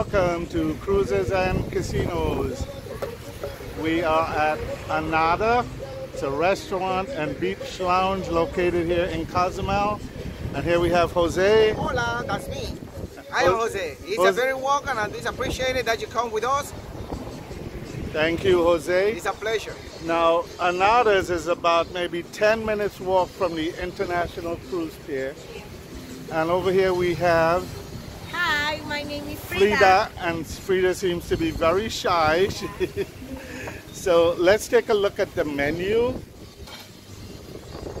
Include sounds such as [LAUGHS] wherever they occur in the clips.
welcome to Cruises and Casinos. We are at Ananda. It's a restaurant and beach lounge located here in Cozumel. And here we have Jose. Hola, that's me. I am Jose. It's Jose. a very welcome and it's appreciated that you come with us. Thank you, Jose. It's a pleasure. Now, Ananda's is about maybe 10 minutes walk from the International Cruise Pier. And over here we have My name is Freda. Freda, and Freda seems to be very shy. [LAUGHS] so let's take a look at the menu.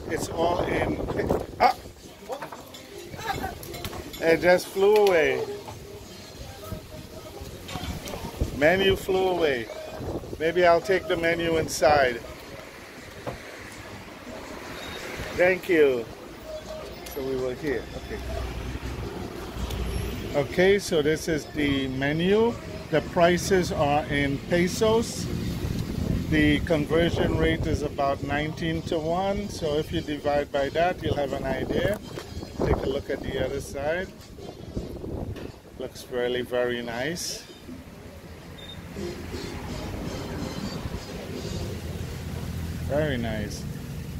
It's all in. [LAUGHS] Ah! It just flew away. Menu flew away. Maybe I'll take the menu inside. Thank you. So we were here. Okay. Okay, so this is the menu. The prices are in pesos. The conversion rate is about 19 to 1. So if you divide by that, you'll have an idea. Take a look at the other side. Looks really very nice. Very nice.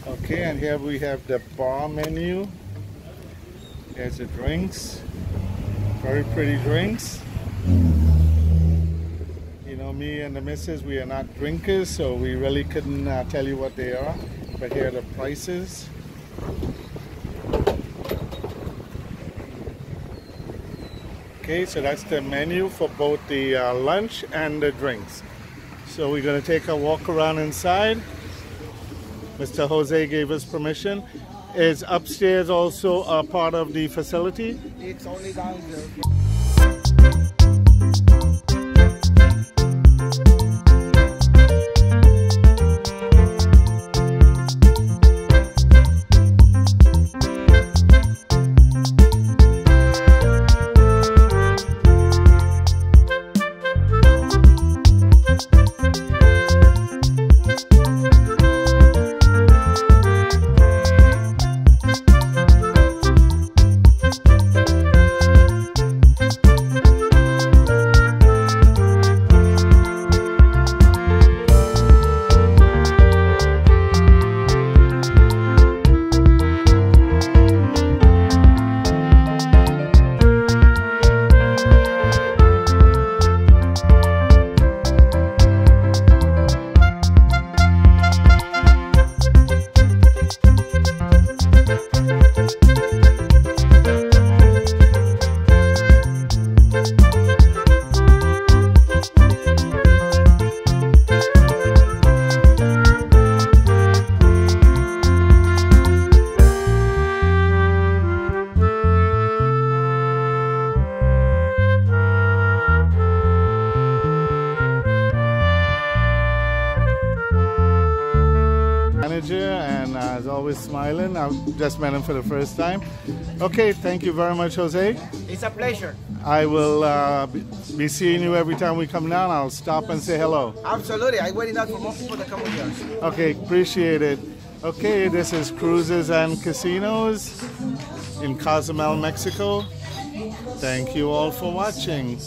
Okay, and here we have the bar menu. There's the drinks. Very pretty drinks. You know, me and the missus, we are not drinkers, so we really couldn't uh, tell you what they are. But here are the prices. Okay, so that's the menu for both the uh, lunch and the drinks. So we're going to take a walk around inside. Mr. Jose gave us permission. Is upstairs also a part of the facility? It's only down manager and uh, is always smiling. I just met him for the first time. Okay, thank you very much, Jose. It's a pleasure. I will uh, be seeing you every time we come down. I'll stop and say hello. Absolutely. I'm waiting out for more people to come with us. Okay, appreciate it. Okay, this is Cruises and Casinos in Cozumel, Mexico. Thank you all for watching.